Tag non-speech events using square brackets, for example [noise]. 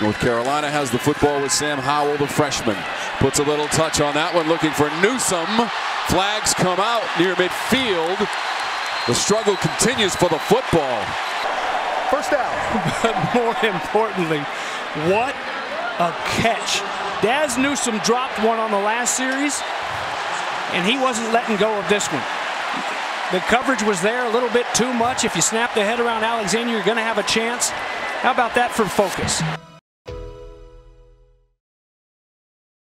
North Carolina has the football with Sam Howell, the freshman. Puts a little touch on that one, looking for Newsome. Flags come out near midfield. The struggle continues for the football. First down. [laughs] But more importantly, what a catch. Dazz Newsome dropped one on the last series, and he wasn't letting go of this one. The coverage was there a little bit too much. If you snap the head around Alexander, you're going to have a chance. How about that for focus?